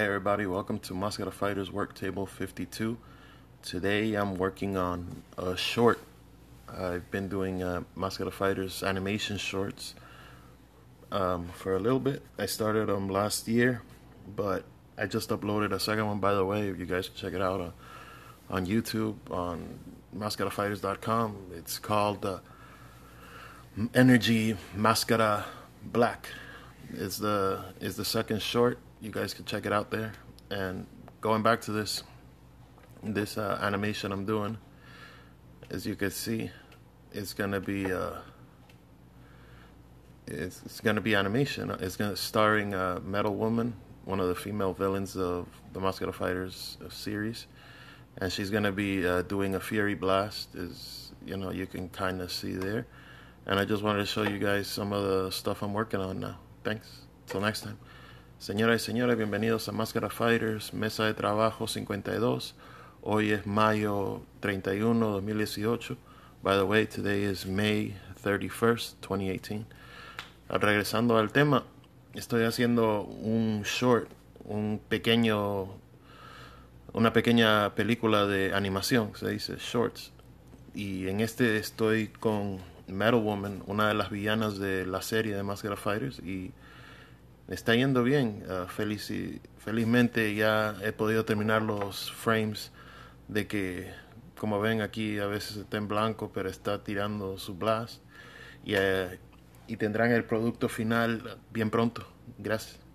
Hey everybody, welcome to Mascara Fighters Work Table 52. Today I'm working on a short. I've been doing uh, Mascara Fighters animation shorts um, for a little bit. I started them last year, but I just uploaded a second one by the way. If you guys can check it out uh, on YouTube, on mascarafighters.com. It's called uh, Energy Mascara Black. Is the is the second short you guys can check it out there. And going back to this this uh, animation I'm doing, as you can see, it's gonna be uh, it's, it's gonna be animation. It's gonna starring uh, Metal Woman, one of the female villains of the Mascara Fighters uh, series, and she's gonna be uh, doing a Fury Blast. Is you know you can kind of see there. And I just wanted to show you guys some of the stuff I'm working on now. Thanks. Till next time. Señoras y señores, bienvenidos a Máscara Fighters, Mesa de Trabajo 52. Hoy es mayo 31, 2018. By the way, today is May 31st, 2018. Regresando al tema, estoy haciendo un short, un pequeño, una pequeña película de animación, se dice shorts. Y en este estoy con Metal Woman, una de las villanas de la serie de Máscara Fighters. Y está yendo bien. Uh, feliz y, felizmente ya he podido terminar los frames de que, como ven aquí, a veces está en blanco, pero está tirando su blast. Y, uh, y tendrán el producto final bien pronto. Gracias.